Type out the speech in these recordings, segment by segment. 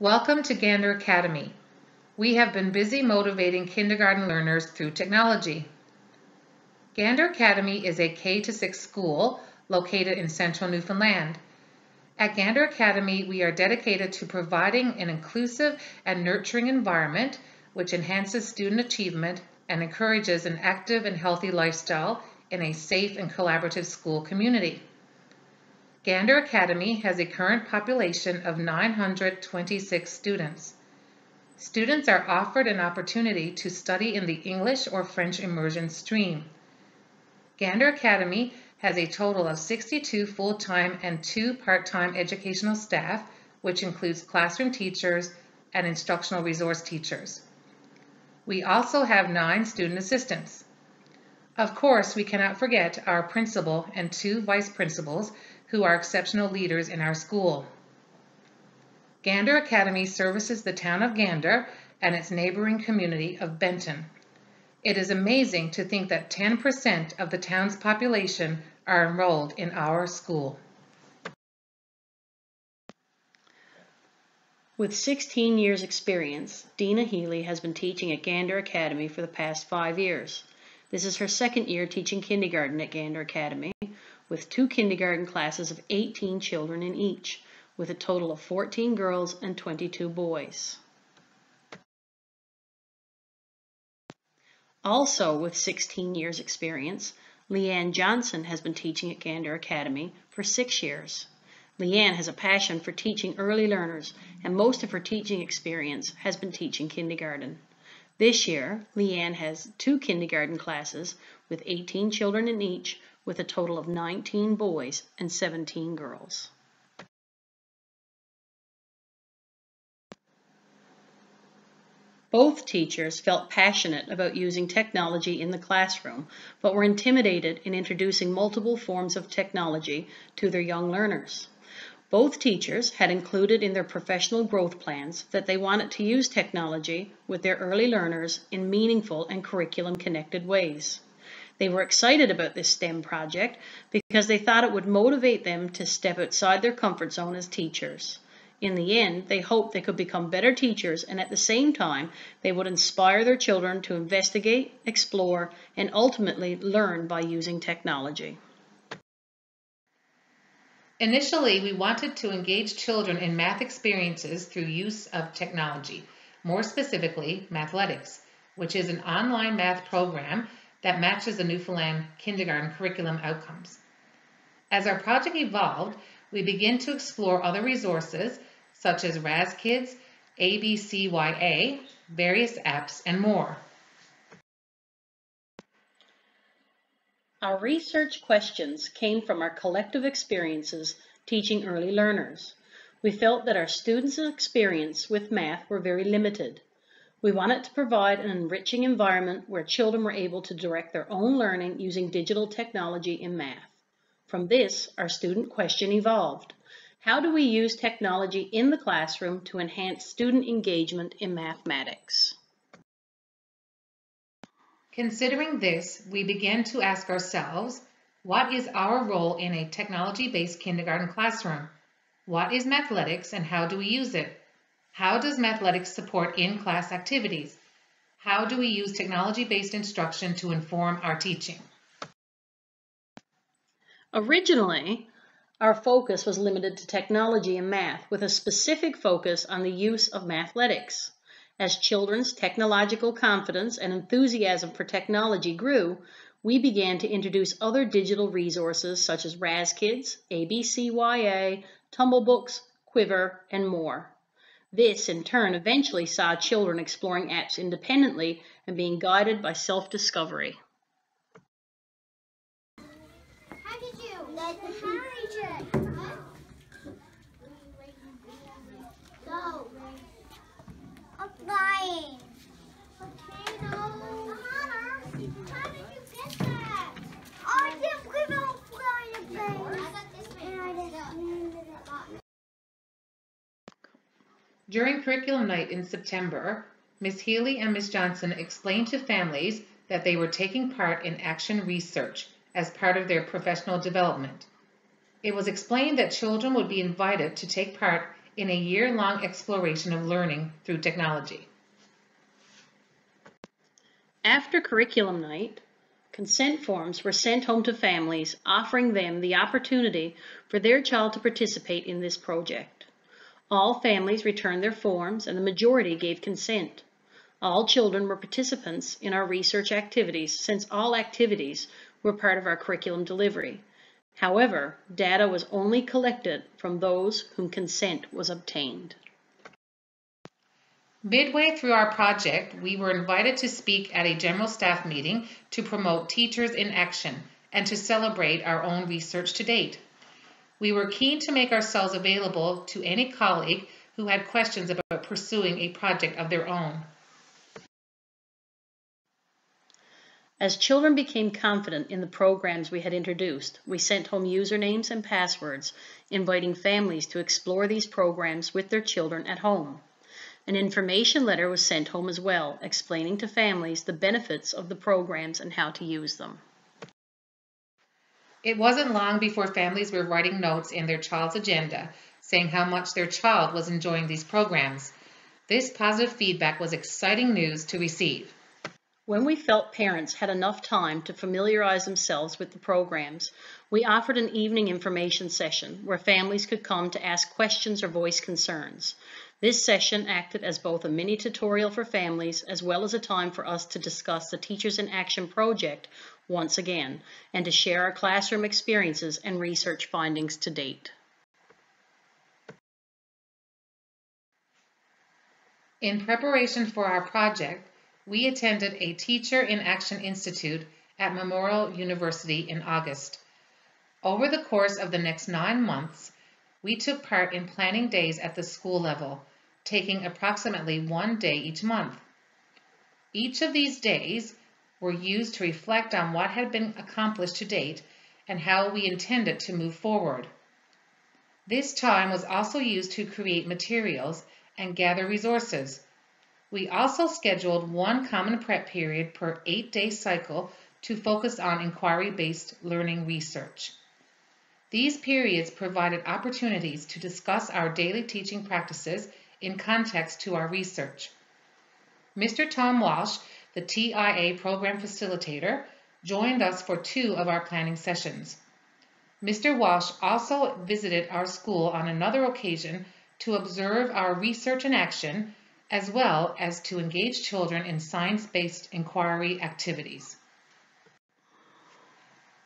Welcome to Gander Academy. We have been busy motivating kindergarten learners through technology. Gander Academy is a K-6 school located in central Newfoundland. At Gander Academy, we are dedicated to providing an inclusive and nurturing environment which enhances student achievement and encourages an active and healthy lifestyle in a safe and collaborative school community. Gander Academy has a current population of 926 students. Students are offered an opportunity to study in the English or French immersion stream. Gander Academy has a total of 62 full-time and two part-time educational staff, which includes classroom teachers and instructional resource teachers. We also have nine student assistants. Of course, we cannot forget our principal and two vice principals who are exceptional leaders in our school. Gander Academy services the town of Gander and its neighboring community of Benton. It is amazing to think that 10% of the town's population are enrolled in our school. With 16 years experience, Dina Healey has been teaching at Gander Academy for the past five years. This is her second year teaching kindergarten at Gander Academy with two kindergarten classes of 18 children in each, with a total of 14 girls and 22 boys. Also with 16 years experience, Lee Anne Johnson has been teaching at Gander Academy for six years. Lee Anne has a passion for teaching early learners and most of her teaching experience has been teaching kindergarten. This year, Lee Anne has two kindergarten classes with 18 children in each with a total of 19 boys and 17 girls. Both teachers felt passionate about using technology in the classroom, but were intimidated in introducing multiple forms of technology to their young learners. Both teachers had included in their professional growth plans that they wanted to use technology with their early learners in meaningful and curriculum connected ways. They were excited about this STEM project because they thought it would motivate them to step outside their comfort zone as teachers. In the end, they hoped they could become better teachers and at the same time, they would inspire their children to investigate, explore, and ultimately learn by using technology. Initially, we wanted to engage children in math experiences through use of technology, more specifically, Mathletics, which is an online math program that matches the Newfoundland kindergarten curriculum outcomes. As our project evolved, we began to explore other resources such as RazKids, ABCYA, various apps, and more. Our research questions came from our collective experiences teaching early learners. We felt that our students' experience with math were very limited. We wanted to provide an enriching environment where children were able to direct their own learning using digital technology in math. From this, our student question evolved. How do we use technology in the classroom to enhance student engagement in mathematics? Considering this, we began to ask ourselves, what is our role in a technology-based kindergarten classroom? What is Mathletics and how do we use it? How does Mathletics support in-class activities? How do we use technology-based instruction to inform our teaching? Originally, our focus was limited to technology and math with a specific focus on the use of Mathletics. As children's technological confidence and enthusiasm for technology grew, we began to introduce other digital resources such as RazKids, ABCYA, Tumblebooks, Quiver, and more. This, in turn, eventually saw children exploring apps independently and being guided by self-discovery. How did you let the check? Go. I'm flying. Okay, no. Connor, how did you get that? I didn't give it a flying thing. I got this And I didn't. During curriculum night in September, Ms. Healey and Ms. Johnson explained to families that they were taking part in action research as part of their professional development. It was explained that children would be invited to take part in a year-long exploration of learning through technology. After curriculum night, consent forms were sent home to families offering them the opportunity for their child to participate in this project. All families returned their forms and the majority gave consent. All children were participants in our research activities since all activities were part of our curriculum delivery. However, data was only collected from those whom consent was obtained. Midway through our project, we were invited to speak at a general staff meeting to promote Teachers in Action and to celebrate our own research to date. We were keen to make ourselves available to any colleague who had questions about pursuing a project of their own. As children became confident in the programs we had introduced, we sent home usernames and passwords, inviting families to explore these programs with their children at home. An information letter was sent home as well, explaining to families the benefits of the programs and how to use them. It wasn't long before families were writing notes in their child's agenda saying how much their child was enjoying these programs. This positive feedback was exciting news to receive. When we felt parents had enough time to familiarize themselves with the programs, we offered an evening information session where families could come to ask questions or voice concerns. This session acted as both a mini tutorial for families as well as a time for us to discuss the Teachers in Action project once again and to share our classroom experiences and research findings to date. In preparation for our project, we attended a Teacher in Action Institute at Memorial University in August. Over the course of the next nine months, we took part in planning days at the school level, taking approximately one day each month. Each of these days were used to reflect on what had been accomplished to date and how we intended to move forward. This time was also used to create materials and gather resources. We also scheduled one common prep period per eight-day cycle to focus on inquiry-based learning research. These periods provided opportunities to discuss our daily teaching practices in context to our research. Mr. Tom Walsh the TIA program facilitator, joined us for two of our planning sessions. Mr. Walsh also visited our school on another occasion to observe our research in action, as well as to engage children in science-based inquiry activities.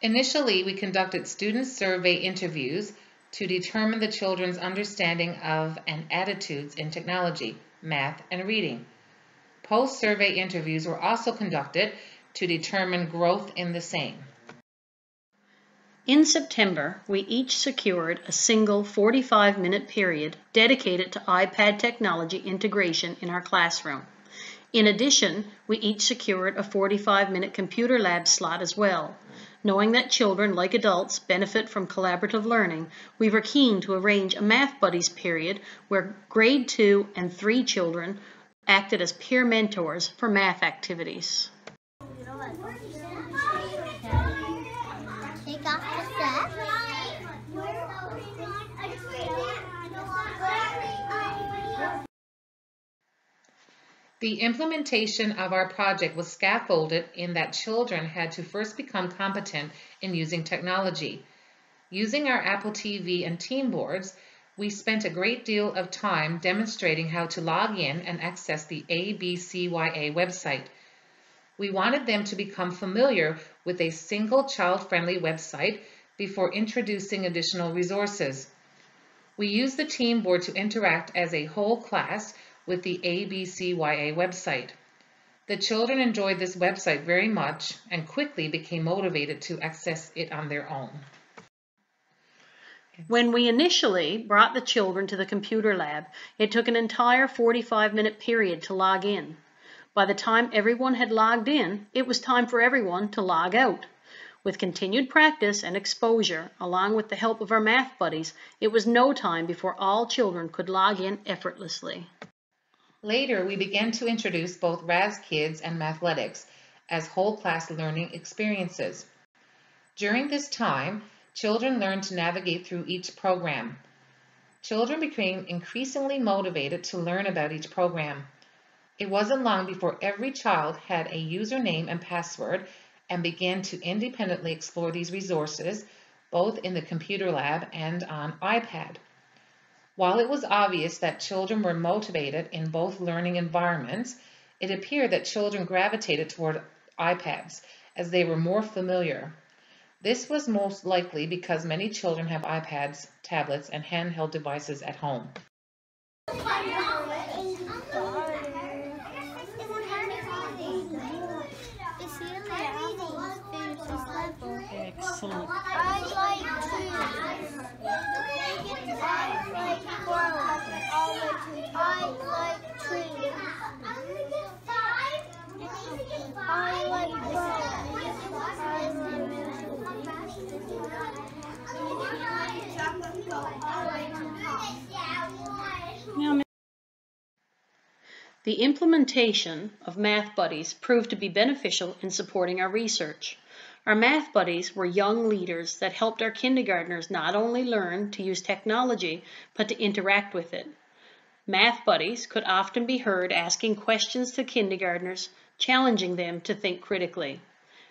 Initially, we conducted student survey interviews to determine the children's understanding of and attitudes in technology, math, and reading. Post-survey interviews were also conducted to determine growth in the same. In September, we each secured a single 45-minute period dedicated to iPad technology integration in our classroom. In addition, we each secured a 45-minute computer lab slot as well. Knowing that children, like adults, benefit from collaborative learning, we were keen to arrange a Math Buddies period where grade 2 and 3 children acted as peer mentors for math activities. The implementation of our project was scaffolded in that children had to first become competent in using technology. Using our Apple TV and team boards, we spent a great deal of time demonstrating how to log in and access the ABCYA website. We wanted them to become familiar with a single child-friendly website before introducing additional resources. We used the team board to interact as a whole class with the ABCYA website. The children enjoyed this website very much and quickly became motivated to access it on their own. When we initially brought the children to the computer lab, it took an entire 45 minute period to log in. By the time everyone had logged in, it was time for everyone to log out. With continued practice and exposure, along with the help of our math buddies, it was no time before all children could log in effortlessly. Later, we began to introduce both Raz Kids and Mathletics as whole class learning experiences. During this time, children learned to navigate through each program. children became increasingly motivated to learn about each program. It wasn't long before every child had a username and password and began to independently explore these resources, both in the computer lab and on iPad. While it was obvious that children were motivated in both learning environments, it appeared that children gravitated toward iPads as they were more familiar. This was most likely because many children have iPads, tablets, and handheld devices at home. Excellent. I like to. I like flowers. I like trees. I like Now, the implementation of Math Buddies proved to be beneficial in supporting our research. Our Math Buddies were young leaders that helped our kindergartners not only learn to use technology, but to interact with it. Math Buddies could often be heard asking questions to kindergartners, challenging them to think critically.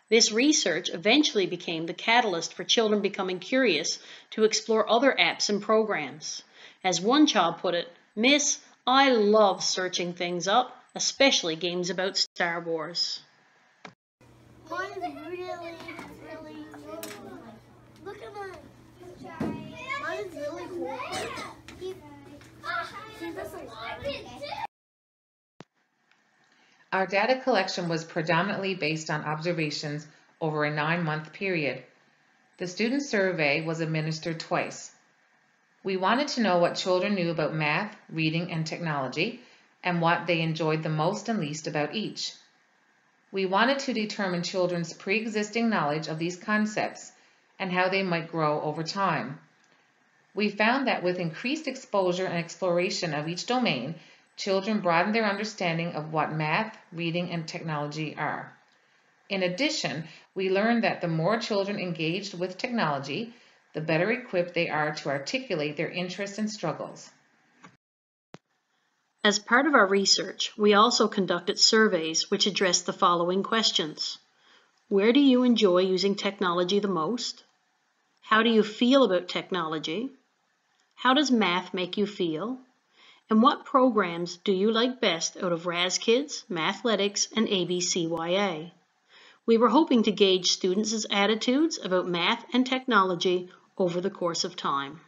This research eventually became the catalyst for children becoming curious to explore other apps and programs. As one child put it, Miss, I love searching things up, especially games about Star Wars. Mine's really, really. Look at mine. Mine's really cool. He, he doesn't like it. Our data collection was predominantly based on observations over a nine-month period. The student survey was administered twice. We wanted to know what children knew about math, reading, and technology, and what they enjoyed the most and least about each. We wanted to determine children's pre-existing knowledge of these concepts and how they might grow over time. We found that with increased exposure and exploration of each domain, children broaden their understanding of what math, reading, and technology are. In addition, we learned that the more children engaged with technology, the better equipped they are to articulate their interests and struggles. As part of our research, we also conducted surveys which addressed the following questions. Where do you enjoy using technology the most? How do you feel about technology? How does math make you feel? And what programs do you like best out of RazKids, Mathletics, and ABCYA? We were hoping to gauge students' attitudes about math and technology over the course of time.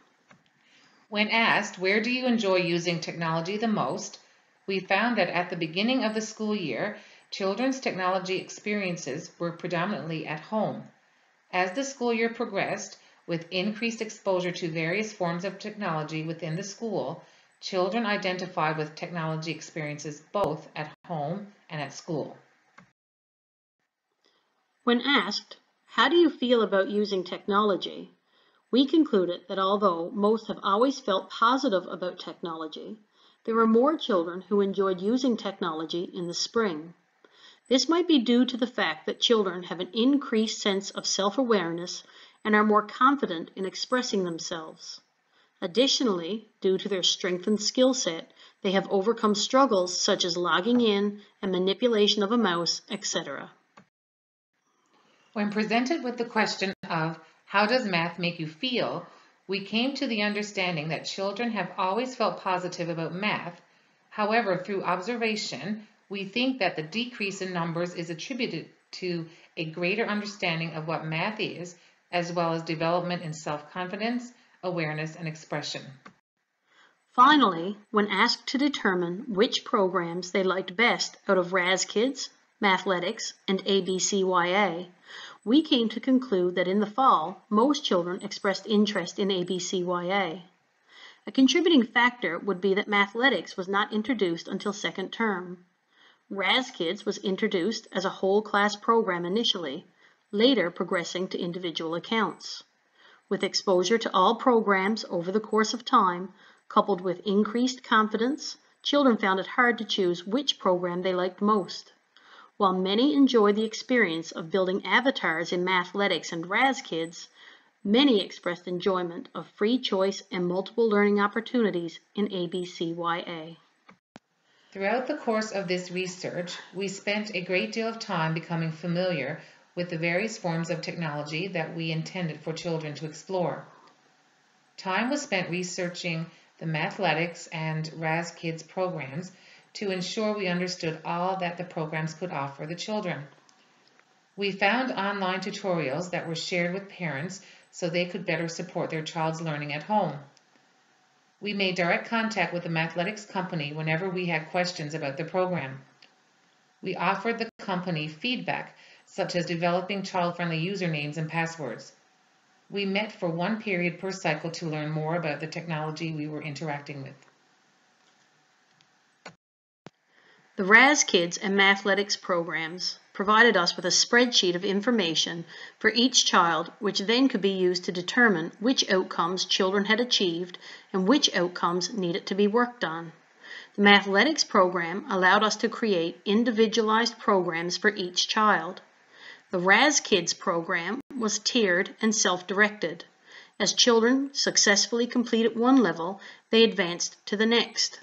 When asked, where do you enjoy using technology the most, we found that at the beginning of the school year, children's technology experiences were predominantly at home. As the school year progressed, with increased exposure to various forms of technology within the school, children identified with technology experiences both at home and at school. When asked, how do you feel about using technology? We concluded that although most have always felt positive about technology, there were more children who enjoyed using technology in the spring. This might be due to the fact that children have an increased sense of self-awareness and are more confident in expressing themselves. Additionally, due to their strengthened skill set, they have overcome struggles such as logging in and manipulation of a mouse, etc. When presented with the question of how does math make you feel? We came to the understanding that children have always felt positive about math. However, through observation, we think that the decrease in numbers is attributed to a greater understanding of what math is, as well as development in self-confidence, awareness, and expression. Finally, when asked to determine which programs they liked best out of RazKids, Mathletics, and ABCYA, we came to conclude that in the fall, most children expressed interest in ABCYA. A contributing factor would be that Mathletics was not introduced until second term. RazKids was introduced as a whole class program initially, later progressing to individual accounts. With exposure to all programs over the course of time, coupled with increased confidence, children found it hard to choose which program they liked most. While many enjoy the experience of building avatars in Mathletics and RazKids, Many expressed enjoyment of free choice and multiple learning opportunities in ABCYA. Throughout the course of this research, we spent a great deal of time becoming familiar with the various forms of technology that we intended for children to explore. Time was spent researching the Mathletics and Raz Kids programs to ensure we understood all that the programs could offer the children. We found online tutorials that were shared with parents so they could better support their child's learning at home. We made direct contact with the Mathletics company whenever we had questions about the program. We offered the company feedback, such as developing child-friendly usernames and passwords. We met for one period per cycle to learn more about the technology we were interacting with. The Raz Kids and Mathletics programs provided us with a spreadsheet of information for each child which then could be used to determine which outcomes children had achieved and which outcomes needed to be worked on. The Mathletics program allowed us to create individualized programs for each child. The Raz Kids program was tiered and self-directed. As children successfully completed one level, they advanced to the next.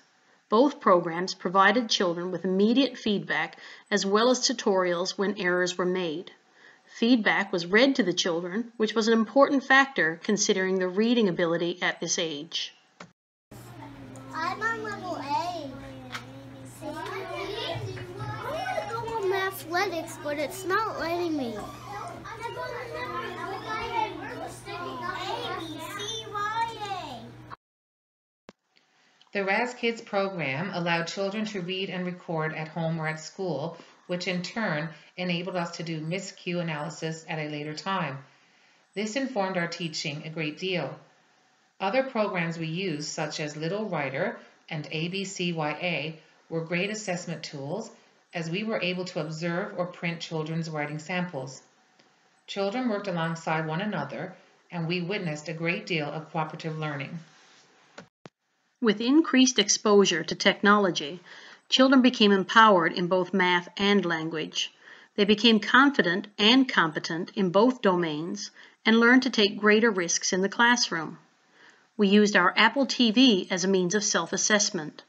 Both programs provided children with immediate feedback as well as tutorials when errors were made. Feedback was read to the children, which was an important factor considering the reading ability at this age. I'm on level A. See? I want to go on athletics, but it's not letting me. The Raz Kids program allowed children to read and record at home or at school, which in turn enabled us to do miscue analysis at a later time. This informed our teaching a great deal. Other programs we used, such as Little Writer and ABCYA, were great assessment tools as we were able to observe or print children's writing samples. Children worked alongside one another and we witnessed a great deal of cooperative learning. With increased exposure to technology, children became empowered in both math and language. They became confident and competent in both domains and learned to take greater risks in the classroom. We used our Apple TV as a means of self-assessment.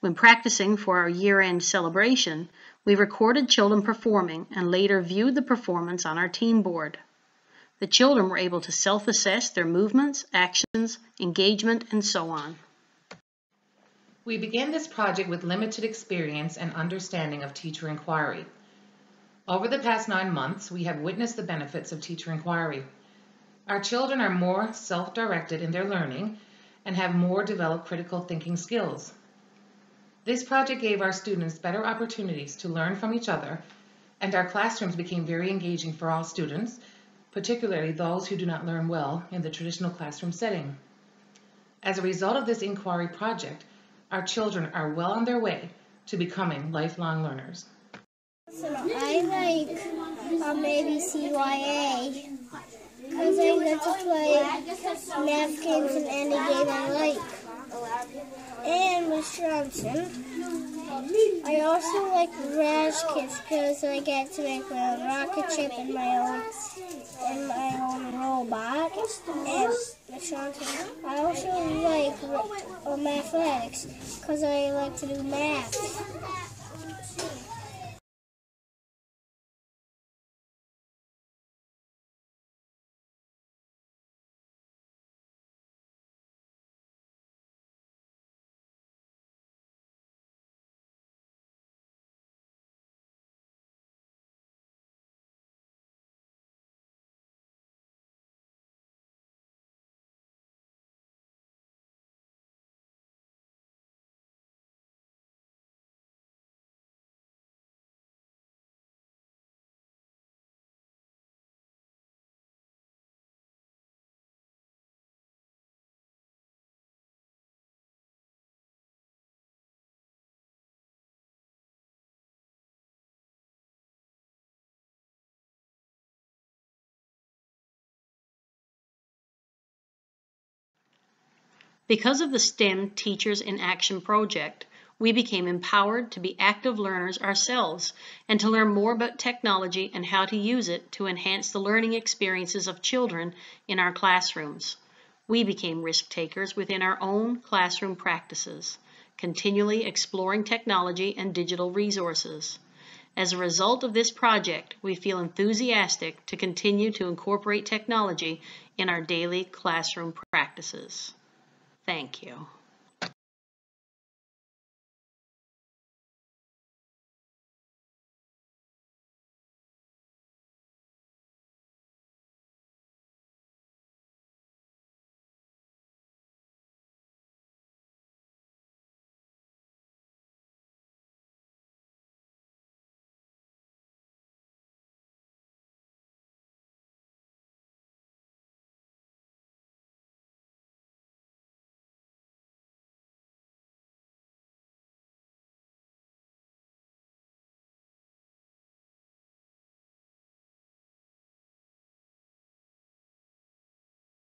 When practicing for our year-end celebration, we recorded children performing and later viewed the performance on our team board. The children were able to self-assess their movements, actions, engagement, and so on. We began this project with limited experience and understanding of teacher inquiry. Over the past nine months, we have witnessed the benefits of teacher inquiry. Our children are more self-directed in their learning and have more developed critical thinking skills. This project gave our students better opportunities to learn from each other, and our classrooms became very engaging for all students, particularly those who do not learn well in the traditional classroom setting. As a result of this inquiry project, our children are well on their way to becoming lifelong learners. I like um, ABCYA because I get to play math games in any game I like. And Miss Johnson. I also like Raz Kids because I get to make my own rocket ship and my own and my own robot. And Miss Johnson. I also like uh, mathematics because I like to do math. Because of the STEM Teachers in Action project, We became empowered to be active learners ourselves and to learn more about technology and how to use it to enhance the learning experiences of children in our classrooms. We became risk takers within our own classroom practices, continually exploring technology and digital resources. As a result of this project, we feel enthusiastic to continue to incorporate technology in our daily classroom practices. Thank you.